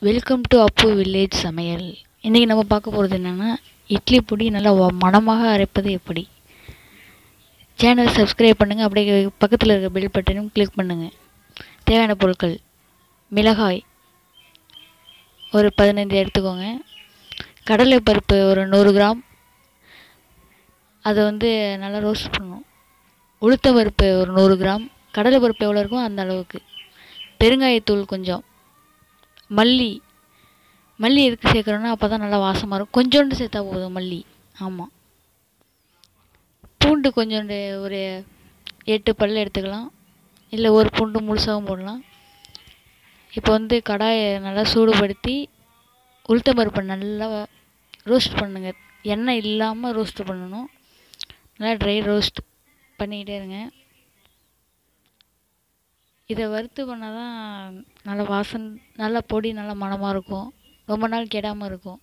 Welcome to Appu village சமையல். இன்றைக்கி நம்ம பார்க்க போகிறது என்னென்னா இட்லி பொடி நல்லா வ- மணமாக அரைப்பது எப்படி? சேனல் சப்ஸ்கிரைப் பண்ணுங்கள் அப்படியே பக்கத்தில் இருக்க பெல் பட்டனும் கிளிக் பண்ணுங்கள் தேவையான பொருட்கள். மிளகாய். ஒரு பதினைந்து எடுத்துக்கோங்க. கடலை பருப்பு ஒரு நூறு கிராம். அதை வந்து நல்லா ரோஸ்ட் பண்ணணும். உளுத்த பருப்பு ஒரு நூறு கிராம். கடலை பருப்பு எவ்வளோ இருக்கோ அந்த அளவுக்கு. பெருங்காயத்தூள் கொஞ்சம். மல்லி. மல்லி எதுக்கு சேர்க்குறோன்னா அப்போ தான் நல்லா வாசமாக இருக்கும். கொஞ்சோண்டு சேர்த்தா போதும் மல்லி. ஆமாம் பூண்டு கொஞ்சோண்டு ஒரு எட்டு பல் எடுத்துக்கலாம். இல்லை ஒரு பூண்டு முழுசாகவும் போடலாம். இப்போ வந்து கடாயை நல்லா சூடுபடுத்தி உளுத்தம் பருப்பை நல்லா ரோஸ்ட் பண்ணுங்கள் எண்ணெய் இல்லாமல் ரோஸ்ட் பண்ணணும். நல்லா ட்ரை ரோஸ்ட் பண்ணிக்கிட்டே இருங்க. இதை வறுத்து பண்ணால் தான் நல்ல வாசன் நல்ல பொடி நல்ல மணமாக இருக்கும். ரொம்ப நாள் கெடாமல் இருக்கும்.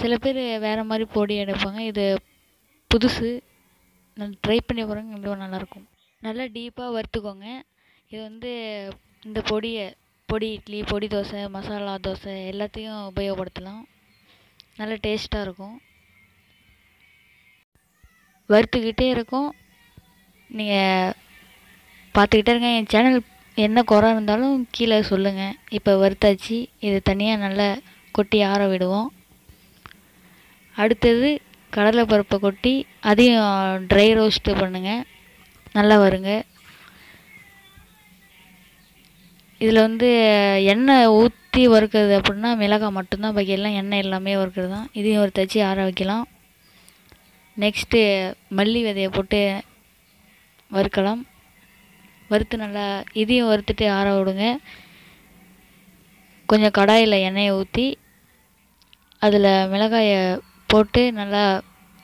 சில பேர் வேறு மாதிரி பொடி எடுப்பாங்க. இது புதுசு. நான் ட்ரை பண்ணி பாருங்க ரொம்ப நல்லாயிருக்கும் நல்லா டீப்பாக வறுத்துக்கோங்க. இது வந்து இந்த பொடியை பொடி இட்லி பொடி தோசை மசாலா தோசை எல்லாத்தையும் உபயோகப்படுத்தலாம். நல்ல டேஸ்ட்டாக இருக்கும். வறுத்துக்கிட்டே இருக்கும். நீங்கள் பார்த்துக்கிட்டே இருங்க என் சேனல் என்ன குறை இருந்தாலும் கீழே சொல்லுங்கள் இப்போ வறுத்தாச்சு. இது தனியாக நல்லா கொட்டி ஆற விடுவோம். அடுத்தது கடலைப்பருப்பை கொட்டி அதையும் ட்ரை ரோஸ்ட்டு பண்ணுங்கள் நல்லா வருங்க. இதில் வந்து எண்ணெய் ஊற்றி வறுக்கிறது அப்படின்னா மிளகாய் மட்டும்தான். பாக்கி எல்லாம் எண்ணெய் எல்லாமே வறுக்கிறது தான் இதையும் ஒரு தச்சு ஆற வைக்கலாம். நெக்ஸ்ட்டு மல்லி விதையை போட்டு வறுக்கலாம். வறுத்து நல்லா இதையும் வறுத்துட்டு ஆற விடுங்க. கொஞ்சம் கடாயில் எண்ணெயை ஊற்றி அதில் மிளகாயை போட்டு நல்லா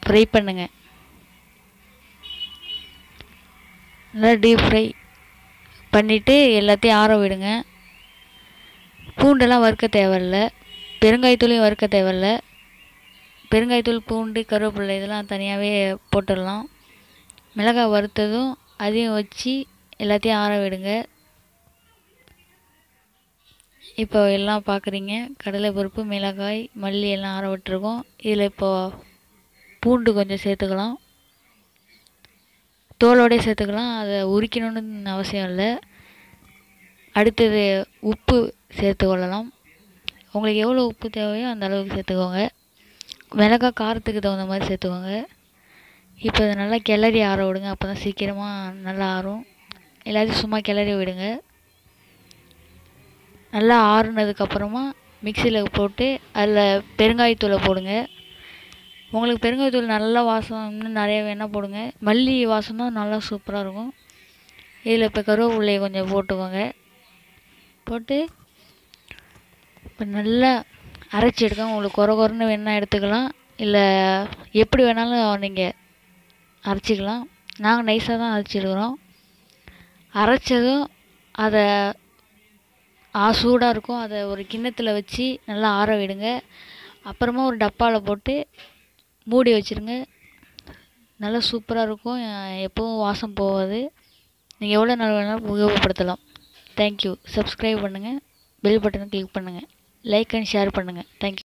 ஃப்ரை பண்ணுங்க. நல்லா டீப் ஃப்ரை பண்ணிவிட்டு எல்லாத்தையும் ஆற விடுங்க. பூண்டெல்லாம் வறுக்க தேவையில்ல. பெருங்காயத்தூளையும் வறுக்க தேவையில்ல. பெருங்காயத்தூள் பூண்டு கருவேப்பிலை இதெல்லாம் தனியாகவே போட்டுடலாம். மிளகாய் வறுத்ததும் அதையும் வச்சு எல்லாத்தையும் ஆற விடுங்க. இப்போ எல்லாம் பார்க்குறீங்க கடலை பருப்பு மிளகாய் மல்லி எல்லாம் ஆற விட்டுருக்கோம். இதில் இப்போ பூண்டு கொஞ்சம் சேர்த்துக்கலாம். தோலோடே சேர்த்துக்கலாம். அதை உரிக்கணும்னு அவசியம் இல்லை. அடுத்தது உப்பு சேர்த்து கொள்ளலாம். உங்களுக்கு எவ்வளோ உப்பு தேவையோ அந்த அளவுக்கு சேர்த்துக்கோங்க. மிளகாய் காரத்துக்கு தகுந்த மாதிரி சேர்த்துக்கோங்க. இப்போ இதை நல்லா கிளறி ஆற விடுங்க. அப்போ தான் சீக்கிரமாக நல்லா ஆறும். எல்லாத்தையும் சும்மா கிளறி விடுங்க. நல்லா ஆறுனதுக்கப்புறமா மிக்சியில் போட்டு அதில் பெருங்காயத்தூளை போடுங்க. உங்களுக்கு பெருங்காயத்தூள் நல்லா வாசம் இன்னும் நிறைய வேணால் போடுங்க. மல்லி வாசம் தான் நல்லா சூப்பராக இருக்கும். இதில் இப்போ கருவேப்பிள்ளையை கொஞ்சம் போட்டுக்கோங்க. போட்டு இப்போ நல்லா அரைச்சி எடுக்க உங்களுக்கு குறை குறைன்னு வேணால் எடுத்துக்கலாம். இல்லை எப்படி வேணாலும் நீங்கள் அரைச்சிக்கலாம். நாங்கள் நைஸாக தான் அரைச்சிருக்கிறோம். அரைச்சதும் அதை ஆ சூடாக இருக்கும். அதை ஒரு கிண்ணத்தில் வச்சு நல்லா ஆற விடுங்க. அப்புறமா ஒரு டப்பாவில் போட்டு மூடி வச்சுருங்க. நல்லா சூப்பராக இருக்கும். எப்போவும் எப்பவும் வாசம் போகாது. நீங்கள் எவ்வளோ நாள் வேணாலும் உபயோகப்படுத்தலாம். தேங்க்யூ சப்ஸ்கிரைப் பண்ணுங்கள் பெல் பட்டனை கிளிக் பண்ணுங்கள் லைக் அண்ட் ஷேர் பண்ணுங்கள் தேங்க்யூ